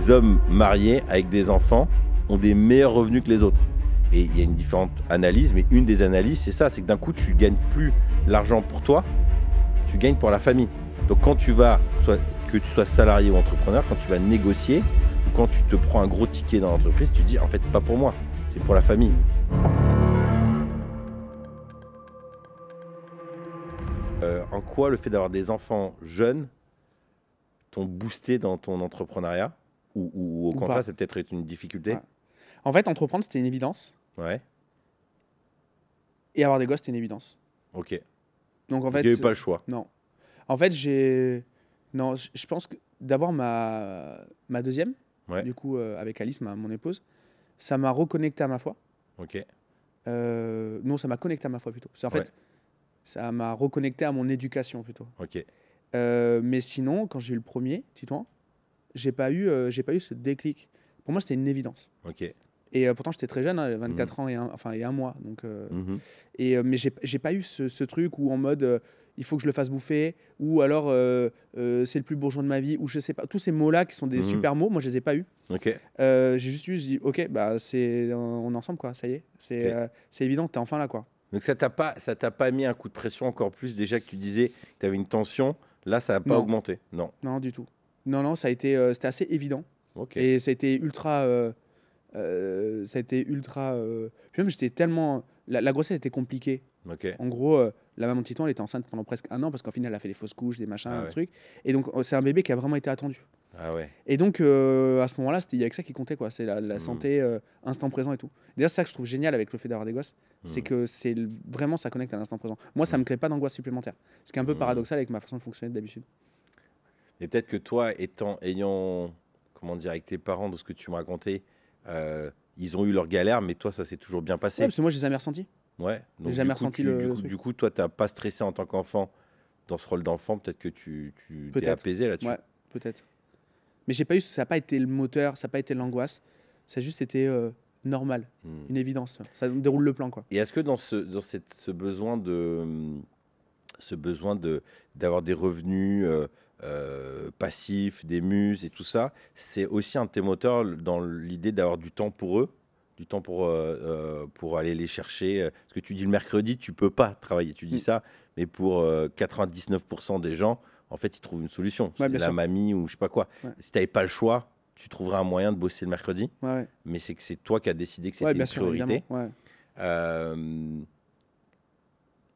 les hommes mariés avec des enfants ont des meilleurs revenus que les autres. Et il y a une différente analyse, mais une des analyses, c'est ça, c'est que d'un coup, tu gagnes plus l'argent pour toi, tu gagnes pour la famille. Donc quand tu vas, que tu sois salarié ou entrepreneur, quand tu vas négocier, ou quand tu te prends un gros ticket dans l'entreprise, tu te dis, en fait, c'est pas pour moi, c'est pour la famille. Euh, en quoi le fait d'avoir des enfants jeunes t'ont boosté dans ton entrepreneuriat? Ou, ou au Ou contraire, c'est peut-être une difficulté Ouais. En fait, entreprendre, c'était une évidence. Ouais, Et avoir des gosses, c'était une évidence. ok. Donc en fait, Il n'y avait pas le choix. non. En fait, j'ai. Non, je pense que d'avoir ma, ma deuxième, Ouais. du coup, euh, avec Alice, ma, mon épouse, ça m'a reconnecté à ma foi. Ok. Euh, non, ça m'a connecté à ma foi plutôt. En Ouais. fait, ça m'a reconnecté à mon éducation plutôt. Ok. Euh, mais sinon, quand j'ai eu le premier, Titouan, j'ai pas eu, euh, j'ai pas eu ce déclic. Pour moi, c'était une évidence. Ok. Et euh, pourtant, j'étais très jeune, hein, 24 ans et un, enfin, et un mois. Donc, euh, Mhm. et, mais j'ai pas eu ce, ce truc où en mode il faut que je le fasse bouffer, ou alors c'est le plus bourgeon de ma vie, ou je sais pas. Tous ces mots-là qui sont des Mhm. super mots, moi je les ai pas eu. Ok. J'ai juste eu, je dis ok, bah c'est on est ensemble quoi, ça y est, c'est Ok. euh, c'est évident, t'es enfin là quoi. Donc ça t'a pas, ça t'a pas mis un coup de pression encore plus déjà que tu disais que tu avais une tension. Là, ça n'a pas Non. augmenté. Non. Non du tout. Non non, ça a été, euh, c'était assez évident et ça a été ultra, euh, euh, ça a été ultra. euh, Puis même j'étais tellement, la, la grossesse était compliquée. En gros, la maman de Titon, elle était enceinte pendant presque un an parce qu'en final, elle a fait des fausses couches, des machins, Ah des trucs. Et donc, euh, c'est un bébé qui a vraiment été attendu. Ah ouais. Et donc, à ce moment-là, c'était il y a que ça qui comptait, quoi. C'est la, la Mm. santé, instant présent et tout. D'ailleurs, c'est ça que je trouve génial avec le fait d'avoir des gosses, c'est Mm. que c'est vraiment ça connecte à l'instant présent. Moi, ça Mm. me crée pas d'angoisse supplémentaire. Ce qui est un peu paradoxal avec ma façon de fonctionner d'habitude. Et peut-être que toi, étant, ayant, comment dire, avec tes parents, de ce que tu me racontais, euh, ils ont eu leur galère, mais toi, ça s'est toujours bien passé. Ouais, parce que moi, je les ai jamais ressentis. Ouais. Donc, jamais du coup, ressenti tu- le- du, coup, truc. du coup, toi, tu n'as pas stressé en tant qu'enfant dans ce rôle d'enfant. Peut-être que tu, tu t'es apaisé là-dessus. Ouais, peut-être. Mais j'ai pas eu, ça n'a pas été le moteur, ça n'a pas été l'angoisse. Ça a juste été euh, normal, Hmm. une évidence. Ça déroule le plan, quoi. Et est-ce que dans ce, dans cette, ce besoin de ce besoin de d'avoir des revenus euh, euh, passifs, des muses et tout ça, c'est aussi un de tes moteurs dans l'idée d'avoir du temps pour eux, du temps pour euh, euh, pour aller les chercher. Parce que tu dis le mercredi, tu peux pas travailler, tu dis Mm. ça, mais pour euh, 99% des gens, en fait, ils trouvent une solution. Ouais, la sûr. mamie ou je sais pas quoi. Ouais. Si tu n'avais pas le choix, tu trouverais un moyen de bosser le mercredi, Ouais, mais c'est que c'est toi qui as décidé que c'était une sûr, priorité.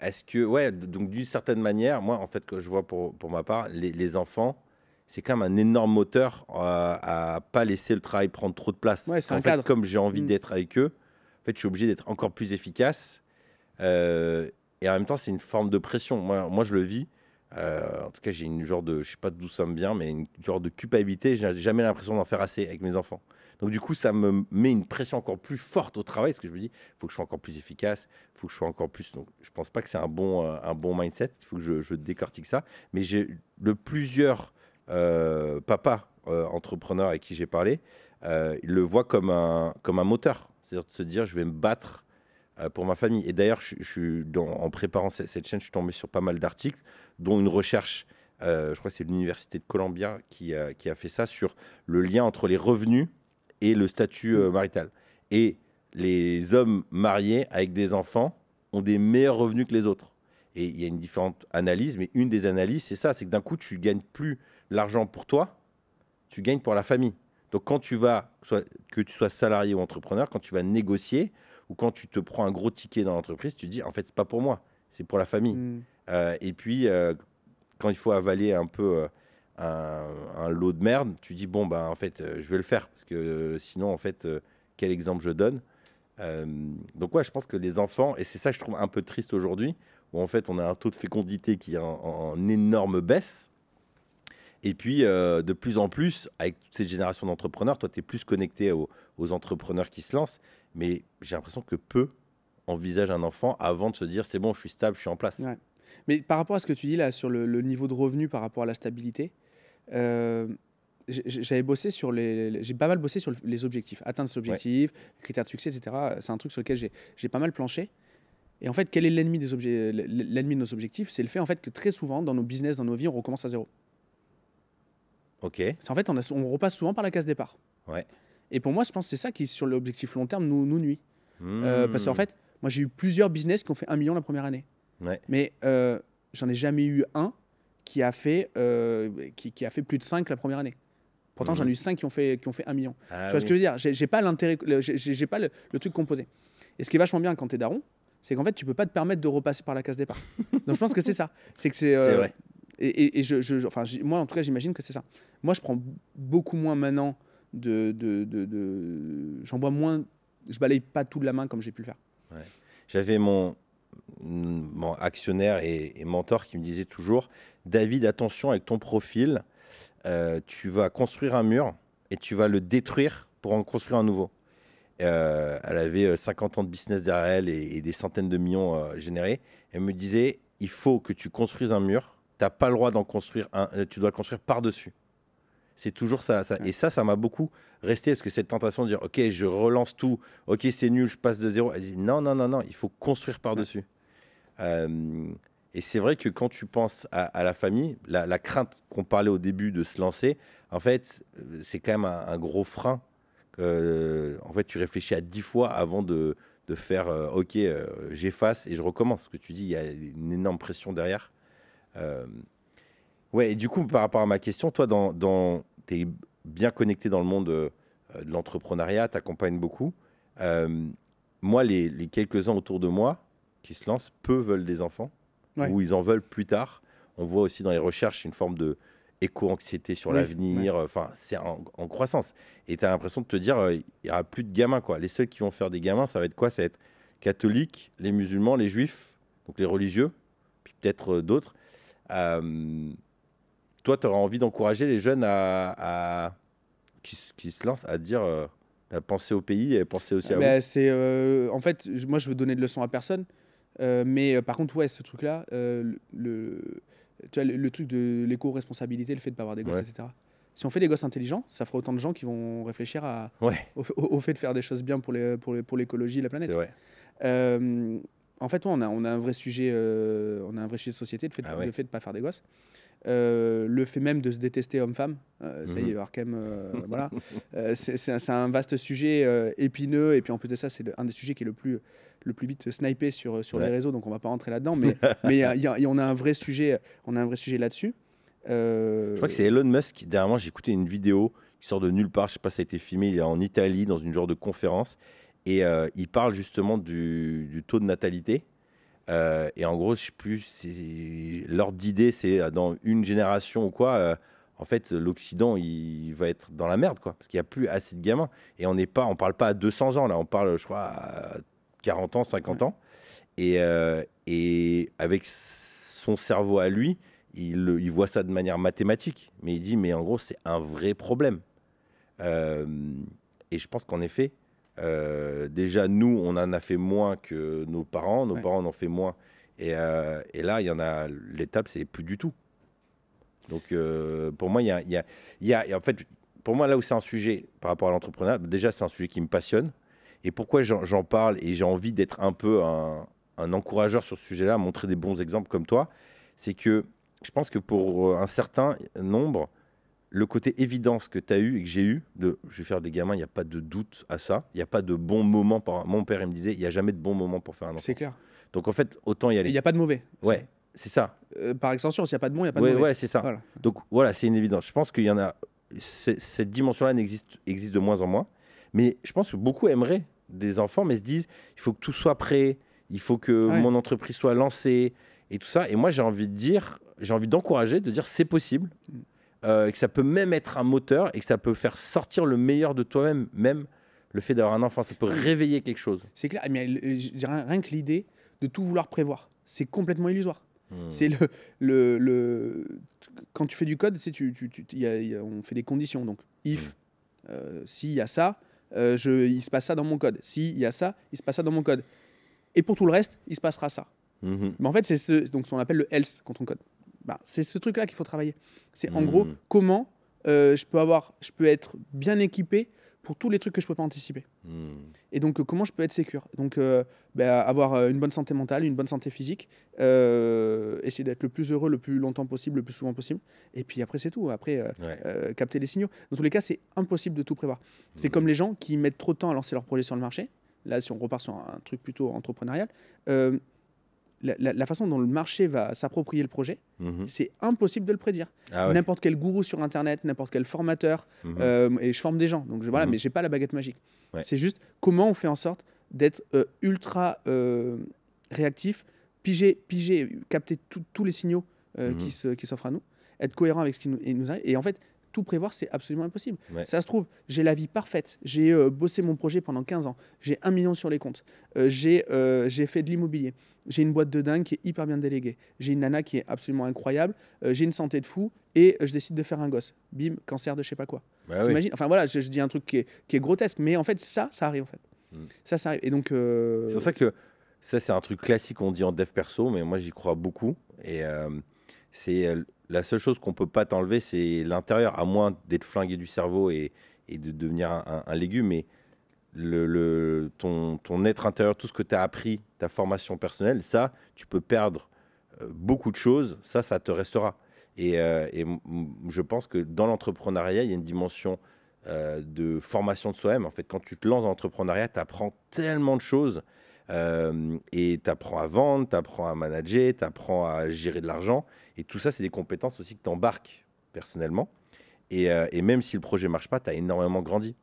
Est-ce que, ouais, donc d'une certaine manière, moi, en fait, que je vois pour, pour ma part, les, les enfants, c'est quand même un énorme moteur euh, à pas laisser le travail prendre trop de place. Ouais, c'est en un fait, cadre. comme j'ai envie Mm. d'être avec eux, en fait, je suis obligé d'être encore plus efficace. Euh, et en même temps, c'est une forme de pression. Moi, moi je le vis. Euh, en tout cas, j'ai une genre de, je sais pas d'où ça me vient, mais une genre de culpabilité. J'ai jamais l'impression d'en faire assez avec mes enfants. Donc du coup, ça me met une pression encore plus forte au travail, parce que je me dis, il faut que je sois encore plus efficace, il faut que je sois encore plus. Donc, je pense pas que c'est un bon, euh, un bon mindset. Il faut que je, je décortique ça. Mais j'ai le plusieurs euh, papas euh, entrepreneurs avec qui j'ai parlé, euh, ils le voient comme un, comme un moteur. C'est-à-dire de se dire, je vais me battre pour ma famille. Et d'ailleurs, en préparant cette, chaîne, je suis tombé sur pas mal d'articles, dont une recherche, je crois que c'est l'université de Columbia qui, qui a fait ça, sur le lien entre les revenus et le statut euh, marital. Et les hommes mariés avec des enfants ont des meilleurs revenus que les autres. Et il y a une différente analyse, mais une des analyses, c'est ça, c'est que d'un coup, tu gagnes plus l'argent pour toi, tu gagnes pour la famille. Donc quand tu vas, que tu sois salarié ou entrepreneur, quand tu vas négocier ou quand tu te prends un gros ticket dans l'entreprise, tu dis en fait c'est pas pour moi, c'est pour la famille. Mm. Euh, et puis euh, quand il faut avaler un peu un, lot de merde, tu dis bon ben en fait euh, je vais le faire parce que euh, sinon en fait euh, quel exemple je donne? Donc ouais je pense que les enfants et c'est ça que je trouve un peu triste aujourd'hui où en fait on a un taux de fécondité qui est en, énorme baisse. Et puis, de plus en plus, avec toute cette génération d'entrepreneurs, toi, tu es plus connecté aux, entrepreneurs qui se lancent, mais j'ai l'impression que peu envisagent un enfant avant de se dire c'est bon, je suis stable, je suis en place. Mais par rapport à ce que tu dis là sur le, niveau de revenu par rapport à la stabilité, j'avais bossé sur les, j'ai pas mal bossé sur le- les objectifs, atteindre cet objectif, critères de succès, etc. C'est un truc sur lequel j'ai pas mal planché. Et en fait, quel est l'ennemi des objets, l'ennemi de nos objectifs? C'est le fait en fait que très souvent dans nos business, dans nos vies, on recommence à zéro. Ok. C'est en fait, on, a- on repasse souvent par la case départ. Ouais. Et pour moi, je pense que c'est ça qui, sur l'objectif long terme, nous, nous nuit. Euh, parce qu'en Hmm. fait, moi, j'ai eu plusieurs business qui ont fait un million la première année. Ouais. Mais euh, j'en ai jamais eu un qui a fait, euh, qui, qui a fait plus de 5 la première année. Pourtant, Mhm. j'en ai eu 5 qui ont fait, qui ont fait un million. Ah tu vois ce que je veux dire? J'ai pas l'intérêt, le- j'ai pas le, le truc composé. Et ce qui est vachement bien quand tu es daron, c'est qu'en fait, tu peux pas te permettre de repasser par la case départ. Donc je pense que c'est ça. C'est que c'est. Euh, vrai. Et, et- et je, je- enfin, moi, en tout cas, j'imagine que c'est ça. Moi, je prends beaucoup moins maintenant de. de, de, de- J'en bois moins. Je balaye pas tout de la main comme j'ai pu le faire. J'avais mon, mon actionnaire et, mentor qui me disait toujours David, attention avec ton profil, euh, tu vas construire un mur et tu vas le détruire pour en construire un nouveau. Euh, elle avait euh, 50 ans de business derrière elle et, des centaines de millions euh, générés. Elle me disait il faut que tu construises un mur, tu n'as pas le droit d'en construire un, euh, tu dois le construire par-dessus. C'est toujours ça. Et ça, ça m'a beaucoup resté parce que cette tentation de dire ok, je relance tout, ok, c'est nul, je passe de zéro. Elle dit non, non, non, non, il faut construire par-dessus. Euh, et c'est vrai que quand tu penses à, à la famille, la, la crainte qu'on parlait au début de se lancer, en fait, c'est quand même un, un gros frein. Euh, en fait, tu réfléchis à dix fois avant de, de faire euh, ok, euh, j'efface et je recommence. Ce que tu dis, il y a une énorme pression derrière. Euh, ouais, et du coup, par rapport à ma question, toi, dans, dans, tu es bien connecté dans le monde euh, de l'entrepreneuriat, tu accompagnes beaucoup. Euh, moi, les, les quelques-uns autour de moi qui se lancent, peu veulent des enfants, Ouais. ou ils en veulent plus tard. On voit aussi dans les recherches une forme de éco-anxiété sur Oui, l'avenir. Enfin, c'est en, en croissance. Et tu as l'impression de te dire, euh, il n'y aura plus de gamins. Quoi. Les seuls qui vont faire des gamins, ça va être quoi? Ça va être catholiques, les musulmans, les juifs, donc les religieux, puis peut-être euh, d'autres. Euh, toi, tu auras envie d'encourager les jeunes à, à- qui, se lancent à dire, euh, à penser au pays et penser aussi à Bah, c'est euh, en fait, moi je veux donner de leçons à personne, euh, mais par contre ouais, ce truc-là, le, le- tu vois, le, le truc de l'éco-responsabilité, le fait de pas avoir des gosses, Ouais. etc. Si on fait des gosses intelligents, ça fera autant de gens qui vont réfléchir à, vous. Ouais, au, fait de faire des choses bien pour les pour les- pour l'écologie et la planète. vrai. En fait, ouais, on a on a un vrai sujet, on a un vrai sujet de société, le fait, de- Ah ouais. le fait de pas faire des gosses. Euh, le fait même de se détester homme-femme, euh, ça y est, Mhm. Arkham, euh, voilà. C'est un, vaste sujet épineux, et puis en plus de ça, c'est un des sujets qui est le plus, le plus vite snipé sur, sur les réseaux, donc on va pas rentrer là-dedans, mais, mais il y a- il y a- il y a- on a un vrai sujet, on a un vrai sujet là-dessus. Je crois que c'est Elon Musk. Dernièrement, j'ai écouté une vidéo qui sort de nulle part. Je sais pas si ça a été filmé. Il est en Italie dans une genre de conférence et il parle justement du, du taux de natalité. Euh, et en gros, je sais plus, l'ordre d'idée, c'est euh, dans une génération ou quoi. euh, en fait, l'Occident, il va être dans la merde, quoi, parce qu'il n'y a plus assez de gamins. Et on n'est pas, on parle pas à 200 ans là, on parle, je crois, à 40 ans, 50 ans. Et, euh, et avec son cerveau à lui, il, voit ça de manière mathématique. Mais il dit, mais en gros, c'est un vrai problème. Et je pense qu'en effet, euh, déjà, nous, on en a fait moins que nos parents. Nos Ouais. parents en ont fait moins. Et, euh, et là, il y en a, l'étape, c'est plus du tout. Donc, euh, pour moi, il y a, y a- il y a- en fait, pour moi, là où c'est un sujet par rapport à l'entrepreneuriat, déjà, c'est un sujet qui me passionne. Et pourquoi j'en parle et j'ai envie d'être un peu un, un encourageur sur ce sujet-là, montrer des bons exemples comme toi, c'est que je pense que pour un certain nombre, le côté évidence que tu as eu et que j'ai eu, de je vais faire des gamins, il n'y a pas de doute à ça. Il n'y a pas de bon moment. Par... Mon père, il me disait, il n'y a jamais de bon moment pour faire un enfant. c'est clair. Donc en fait, autant y Il aller. n'y a pas de mauvais. Ouais, c'est ça. Euh, par extension, s'il n'y a pas de bon, il n'y a pas Ouais, de mauvais. ouais, c'est ça. Voilà. Donc voilà, c'est une évidence. Je pense qu'il y en a. Cette dimension-là n'existe existe de moins en moins. Mais je pense que beaucoup aimeraient des enfants, mais se disent il faut que tout soit prêt, il faut que Ouais. mon entreprise soit lancée et tout ça. Et moi, j'ai envie de dire, j'ai envie d'encourager, de dire c'est possible, Mm. Euh, et que ça peut même être un moteur et que ça peut faire sortir le meilleur de toi-même, même le fait d'avoir un enfant, ça peut réveiller quelque chose. C'est clair. Mais rien que l'idée de tout vouloir prévoir, c'est complètement illusoire. Mm. C'est le, le, le- Quand tu fais du code, tu tu, tu, tu- il y a- il y a- on fait des conditions. Donc, if, euh, s'il y a ça, euh, je, il se passe ça dans mon code. S'il y a ça, il se passe ça dans mon code. Et pour tout le reste, il se passera ça. Mhm. Mais en fait, c'est ce, donc, ce qu'on appelle le else quand on code. Bah, c'est ce truc-là qu'il faut travailler. C'est en Mhm. gros comment euh, je peux avoir, je peux être bien équipé pour tous les trucs que je peux pas anticiper. Hmm. Et donc, euh, comment je peux être sécure? Donc, euh, bah, avoir une bonne santé mentale, une bonne santé physique, essayer d'être le plus heureux le plus longtemps possible, le plus souvent possible. Et puis après, c'est tout. Après, Ouais. capter les signaux. Dans tous les cas, c'est impossible de tout prévoir. C'est Mhm. comme les gens qui mettent trop de temps à lancer leur projet sur le marché. Là, si on repart sur un truc plutôt entrepreneurial, la, la- la façon dont le marché va s'approprier le projet, Mhm. c'est impossible de le prédire. Ah ouais. N'importe quel gourou sur Internet, n'importe quel formateur, Mhm. euh, et je forme des gens. Donc je- voilà, Mhm. mais j'ai pas la baguette magique. Ouais. C'est juste comment on fait en sorte d'être euh, ultra euh, réactif, piger, piger, capter tout- tous les signaux qui se- qui s'offrent à nous, être cohérent avec ce qui nous, et nous arrive. Et en fait, tout prévoir, c'est absolument impossible. Ouais. Ça se trouve, j'ai la vie parfaite. J'ai euh, bossé mon projet pendant 15 ans. J'ai un million sur les comptes. Euh, j'ai euh, j'ai fait de l'immobilier. J'ai une boîte de dingue qui est hyper bien déléguée. J'ai une nana qui est absolument incroyable. Euh, j'ai une santé de fou. Et je décide de faire un gosse. Bim, cancer de je sais pas quoi. Bah oui. Enfin voilà, je, je dis un truc qui est, qui est grotesque, mais en fait ça, ça arrive en fait. Mm. Ça, ça arrive. Et donc. C'est pour ça que ça, c'est un truc classique qu'on dit en dev perso, mais moi, j'y crois beaucoup. Et c'est la seule chose qu'on peut pas t'enlever, c'est l'intérieur, à moins d'être flingué du cerveau et, de devenir un, légume. Mais le, ton, être intérieur, tout ce que tu as appris, ta formation personnelle, ça, tu peux perdre euh, beaucoup de choses. Ça, ça te restera. Et, euh, je pense que dans l'entrepreneuriat, il y a une dimension euh, de formation de soi-même. En fait, quand tu te lances dans l'entrepreneuriat, tu apprends tellement de choses. et tu apprends à vendre, tu apprends à manager, tu apprends à gérer de l'argent. Et tout ça, c'est des compétences aussi que tu embarques personnellement. Et, euh, et même si le projet marche pas, tu as énormément grandi.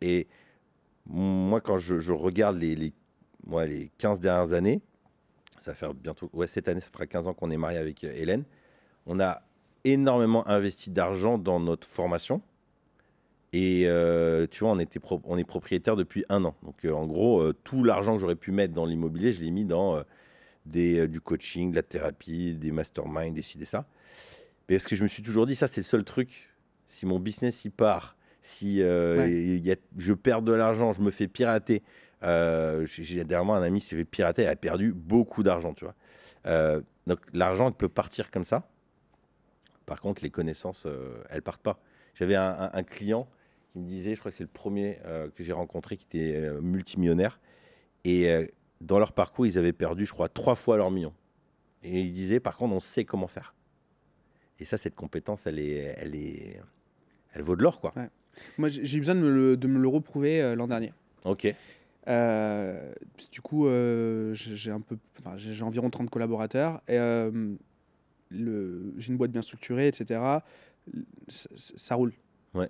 Et moi, quand je, regarde les, moi, les 15 dernières années, ça va faire bientôt, ouais, cette année, ça fera 15 ans qu'on est marié avec euh, Hélène, on a énormément investi d'argent dans notre formation. Et euh, tu vois, on, était on est propriétaire depuis un an. Donc, en gros, tout l'argent que j'aurais pu mettre dans l'immobilier, je l'ai mis dans des, euh, du coaching, de la thérapie, des masterminds, des ci, des ça. Mais parce que je me suis toujours dit, ça, c'est le seul truc. Si mon business, il part, si euh, Ouais. il y a- je perds de l'argent, je me fais pirater. Euh, j'ai dernièrement un ami qui s'est fait pirater, il a perdu beaucoup d'argent, tu vois. Euh, donc, l'argent, il peut partir comme ça. Par contre, les connaissances, elles partent pas. J'avais un, un- un client qui me disait, je crois que c'est le premier que j'ai rencontré qui était multimillionnaire. Et dans leur parcours, ils avaient perdu, je crois, trois fois leur million. Et il disait, par contre, on sait comment faire. Et ça, cette compétence, elle est, elle est, elle vaut de l'or, quoi. Moi, j'ai eu besoin de me le, de me le reprouver euh, l'an dernier. Ok. Euh, du coup, euh, j'ai j'ai un peu, enfin, j'ai j'ai environ 30 collaborateurs. Et, j'ai une boîte bien structurée, etc. Ça, ça roule. Ouais.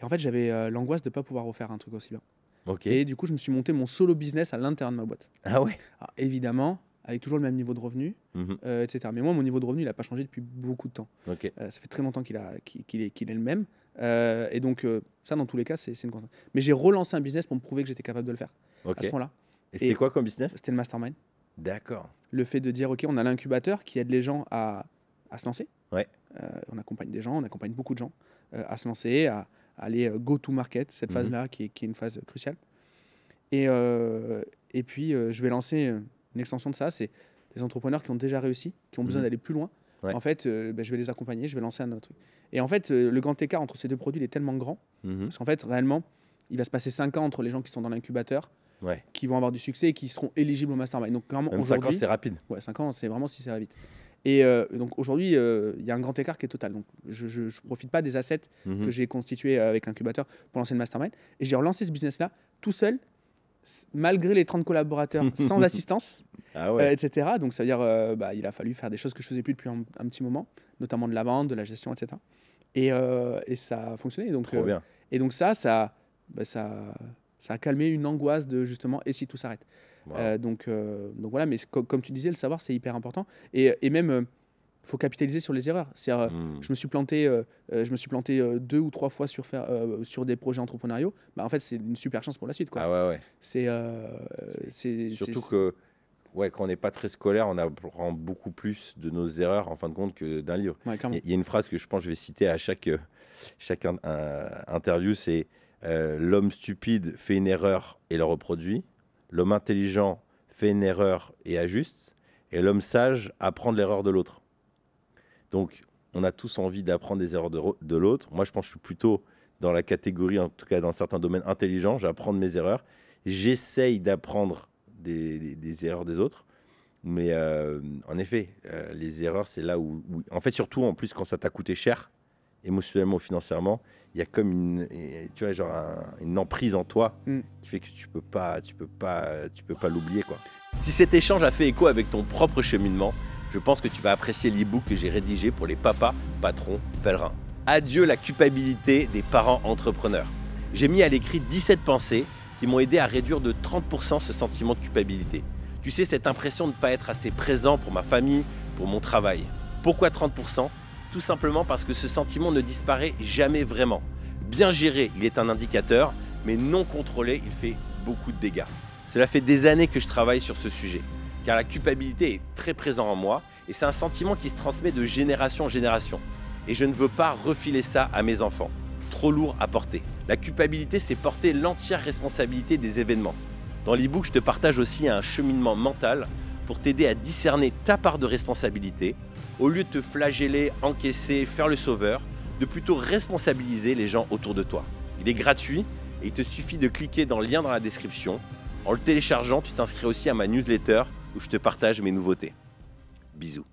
Et en fait, j'avais l'angoisse de ne pas pouvoir refaire un truc aussi bien. Ok. Et du coup, je me suis monté mon solo business à l'intérieur de ma boîte. Ah ouais. Alors, évidemment, avec toujours le même niveau de revenu, Mhm. euh, etc. Mais moi, mon niveau de revenu, il n'a pas changé depuis beaucoup de temps. Ok. Euh, ça fait très longtemps qu'il qu'il est, qu'il est le même. Euh, et donc, ça, dans tous les cas, c'est une constante. Mais j'ai relancé un business pour me prouver que j'étais capable de le faire à Ok. ce moment-là. Et c'était quoi comme business? C'était le mastermind. D'accord. Le fait de dire, OK, on a l'incubateur qui aide les gens à, à se lancer. Ouais. On accompagne des gens, on accompagne beaucoup de gens à se lancer, à, à aller euh, go to market, cette Mhm. phase-là qui, est- qui est une phase cruciale. Et, euh, et puis, euh, je vais lancer une extension de ça. C'est les entrepreneurs qui ont déjà réussi, qui ont besoin Mhm. d'aller plus loin. Ouais. En fait, euh, ben, je vais les accompagner, je vais lancer un autre truc. Et en fait, le grand écart entre ces deux produits il est tellement grand Mhm. parce qu'en fait, réellement, il va se passer 5 ans entre les gens qui sont dans l'incubateur, Ouais. qui vont avoir du succès et qui seront éligibles au mastermind. Donc, clairement, Même 5 ans, c'est rapide. ouais, 5 ans, c'est vraiment si ça va vite. Et euh, donc aujourd'hui, euh, il y a un grand écart qui est total. Donc je ne profite pas des assets Mhm. que j'ai constitués avec l'incubateur pour lancer le mastermind. Et j'ai relancé ce business-là tout seul, malgré les 30 collaborateurs, sans assistance, Ah euh, etc. Donc ça veut dire euh, bah, il a fallu faire des choses que je faisais plus depuis un, un petit moment, notamment de la vente, de la gestion, etc. Et, euh, et ça a fonctionné. Donc, Trop euh, bien. et donc ça, ça, bah, ça, ça a calmé une angoisse de justement et si tout s'arrête? Wow. Euh, donc, euh, donc voilà, mais co- comme tu disais, le savoir c'est hyper important. Et, et même, il faut capitaliser sur les erreurs. Euh, Mhm. je me suis planté, euh, euh, je me suis planté euh, deux ou trois fois sur faire, euh, sur des projets entrepreneuriaux. Bah, en fait, c'est une super chance pour la suite, quoi. Ah ouais, ouais. C'est, euh, Surtout que ouais, quand on n'est pas très scolaire, on apprend beaucoup plus de nos erreurs en fin de compte que d'un livre. ouais. Il y a une phrase que je pense que je vais citer à chaque, euh, chaque un- interview, c'est euh, l'homme stupide fait une erreur et la reproduit, l'homme intelligent fait une erreur et ajuste, et l'homme sage apprend de l'erreur de l'autre. Donc, on a tous envie d'apprendre des erreurs de, l'autre. Moi, je pense que je suis plutôt dans la catégorie, en tout cas dans certains domaines intelligents, j'apprends de mes erreurs. J'essaye d'apprendre des, erreurs des autres. Mais euh, en effet, euh, les erreurs, c'est là où, En fait, surtout, en plus, quand ça t'a coûté cher, émotionnellement ou financièrement, il y a comme une, tu vois, genre une emprise en toi mm. qui fait que tu peux pas, tu peux pas, tu peux pas l'oublier, quoi. Si cet échange a fait écho avec ton propre cheminement, je pense que tu vas apprécier l'e-book que j'ai rédigé pour les papas, patrons, pèlerins. Adieu la culpabilité des parents entrepreneurs. J'ai mis à l'écrit 17 pensées qui m'ont aidé à réduire de 30% ce sentiment de culpabilité. Tu sais, cette impression de ne pas être assez présent pour ma famille, pour mon travail. Pourquoi 30% Tout simplement parce que ce sentiment ne disparaît jamais vraiment. Bien géré, il est un indicateur, mais non contrôlé, il fait beaucoup de dégâts. Cela fait des années que je travaille sur ce sujet, car la culpabilité est très présente en moi, et c'est un sentiment qui se transmet de génération en génération. Et je ne veux pas refiler ça à mes enfants trop lourd à porter. La culpabilité, c'est porter l'entière responsabilité des événements. Dans l'e-book, je te partage aussi un cheminement mental pour t'aider à discerner ta part de responsabilité, au lieu de te flageller, encaisser, faire le sauveur, de plutôt responsabiliser les gens autour de toi. Il est gratuit et il te suffit de cliquer dans le lien dans la description. En le téléchargeant, tu t'inscris aussi à ma newsletter où je te partage mes nouveautés. Bisous.